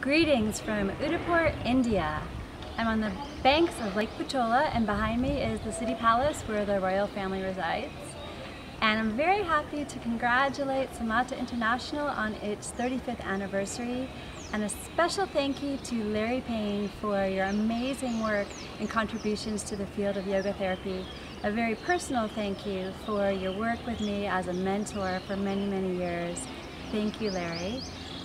Greetings from Udaipur, India. I'm on the banks of Lake Pichola and behind me is the city palace where the royal family resides. And I'm very happy to congratulate Samata International on its 35th anniversary and a special thank you to Larry Payne for your amazing work and contributions to the field of yoga therapy. A very personal thank you for your work with me as a mentor for many, many years. Thank you, Larry.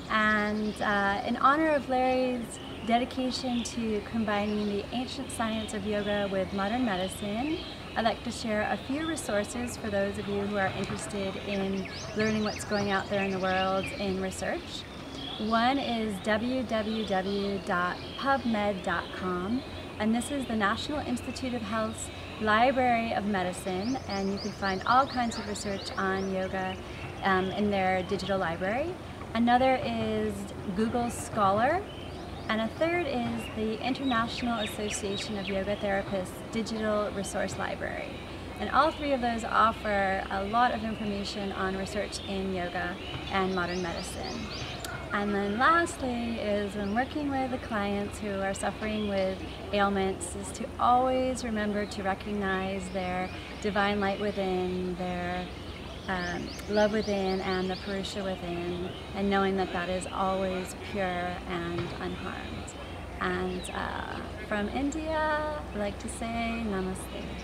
And uh, in honor of Larry's dedication to combining the ancient science of yoga with modern medicine, I'd like to share a few resources for those of you who are interested in learning what's going out there in the world in research. One is www.pubmed.com and this is the National Institute of Health's Library of Medicine and you can find all kinds of research on yoga um, in their digital library. Another is Google Scholar and a third is the International Association of Yoga Therapists Digital Resource Library. And all three of those offer a lot of information on research in yoga and modern medicine. And then lastly is when working with the clients who are suffering with ailments is to always remember to recognize their divine light within, their um, love within and the Purusha within, and knowing that that is always pure and unharmed. And uh, from India, I'd like to say Namaste.